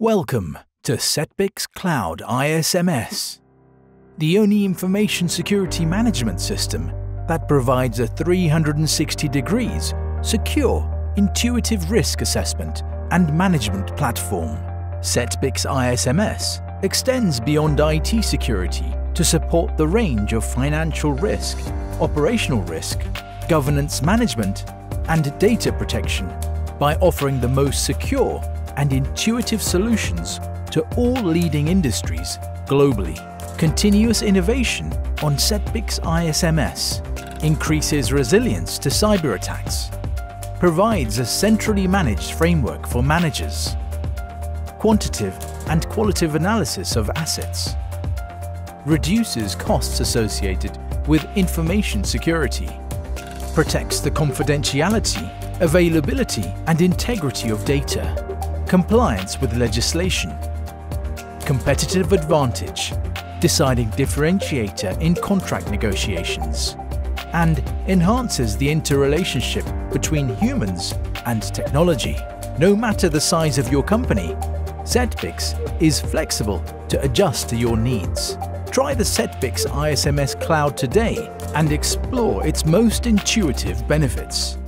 Welcome to Cetbix Cloud ISMS, the only information security management system that provides a 360 degrees secure, intuitive risk assessment and management platform. Cetbix ISMS extends beyond IT security to support the range of financial risk, operational risk, governance management, and data protection by offering the most secure and intuitive solutions to all leading industries globally. Continuous innovation on Cetbix ISMS increases resilience to cyber attacks, provides a centrally managed framework for managers, quantitative and qualitative analysis of assets, reduces costs associated with information security, protects the confidentiality, availability and integrity of data, compliance with legislation, competitive advantage, deciding differentiator in contract negotiations, and enhances the interrelationship between humans and technology. No matter the size of your company, Cetbix is flexible to adjust to your needs. Try the Cetbix ISMS Cloud today and explore its most intuitive benefits.